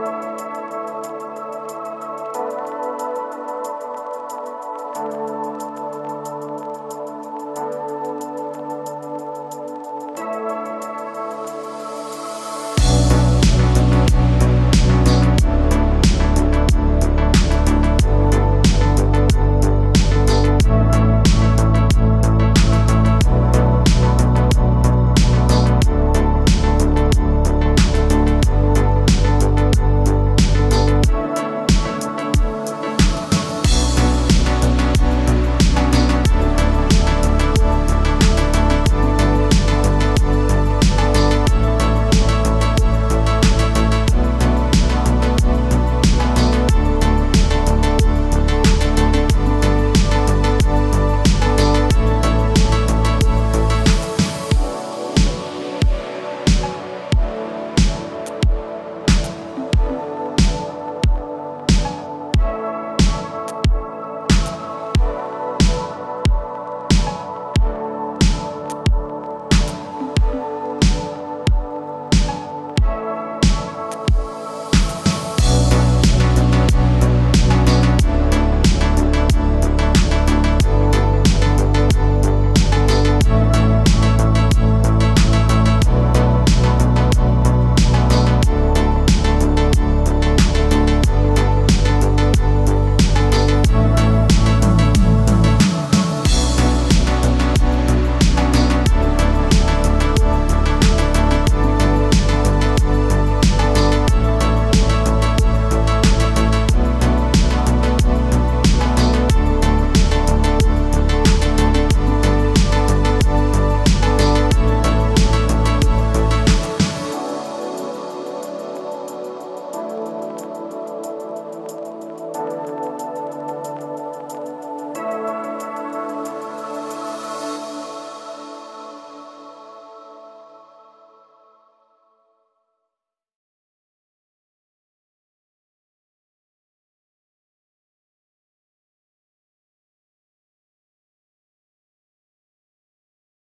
Bye.